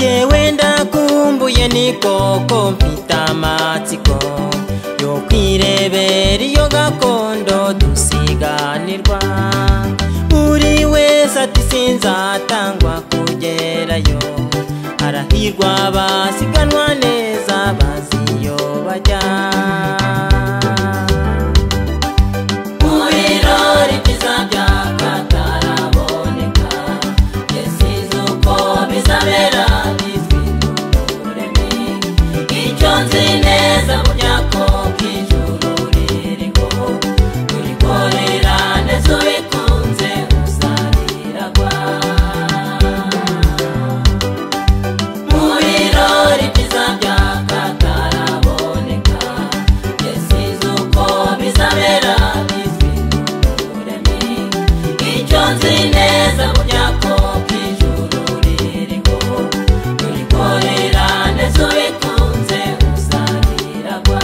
yewe ndakumbuye ni koko mfite amatsiko. Yo kwirebera iyo gakondo dusiganirwa. Buri wese ati sinzatangwa kugerayo. Harahirwa basiganwa icyo nzi neza burya ko bw'ijuru ririho urikorera ndetse ubikunze uzariragwa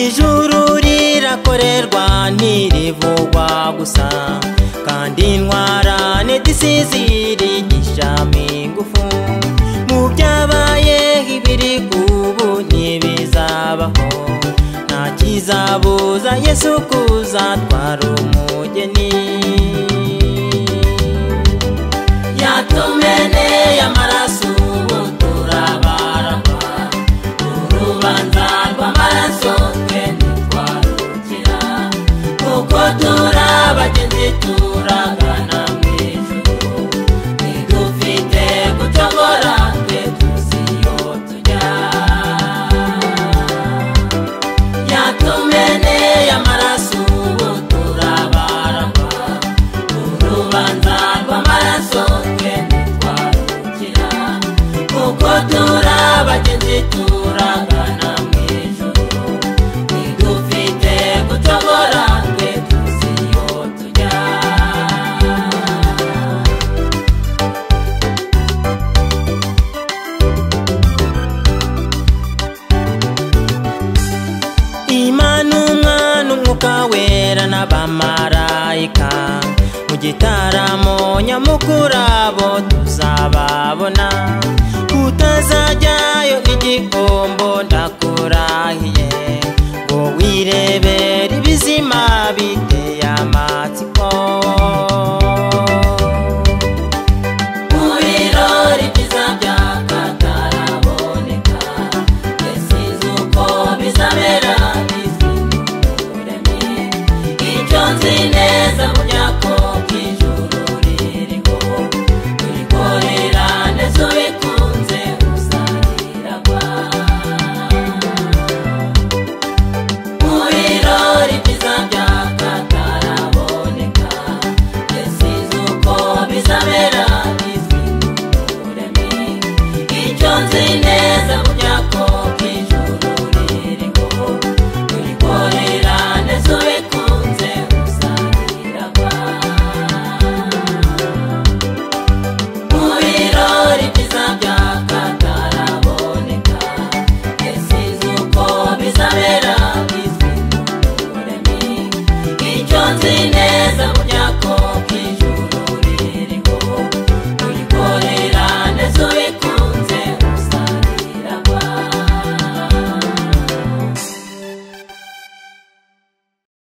ijuru rirakorerwa ntirivugwa gusa. Kandi intwarane disizirigishamo ingufu. Mu byabaye ibiri ubu ntibizabaho. Nta kizabuza yesu kuzatwara umugeni. Yatumeneye amaraso ubu turabaragwa urubanza rw'amaraso twe ntitwarukira. Kuko turi abagenzi turagana mu ijuru ntidufite gucogora twe tuzi iyo tujya yatumeneye amaraso ubu turabaragwa urubanza rw'amaraso twe ntitwarukira kuko turi abagenzi umwuka wera n'abamarayika mu gitaramo nyamukuru abo tuzababona. Utazajyayo n'igihombo ndakurahiye Mtunzi